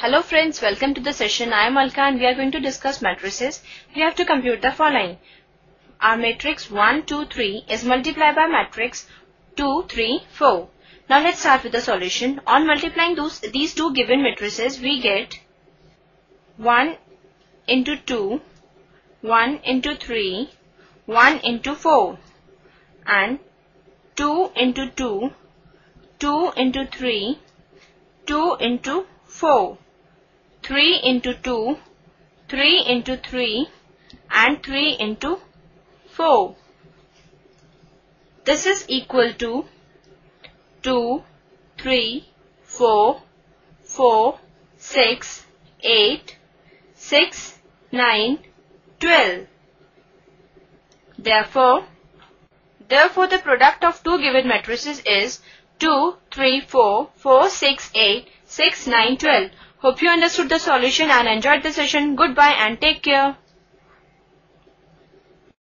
Hello friends, welcome to the session. I am Alka and we are going to discuss matrices. We have to compute the following. Our matrix 1, 2, 3 is multiplied by matrix 2, 3, 4. Now let's start with the solution. On multiplying those, these two given matrices, we get 1 into 2, 1 into 3, 1 into 4 and 2 into 2, 2 into 3, 2 into 4, 3 into 2, 3 into 3 and 3 into 4. This is equal to 2, 3, 4, 4, 6, 8, 6, 9, 12. Therefore, therefore the product of two given matrices is 2, 3, 4, 4, 6, 8, 6, 9, 12. Hope you understood the solution and enjoyed the session. Goodbye and take care.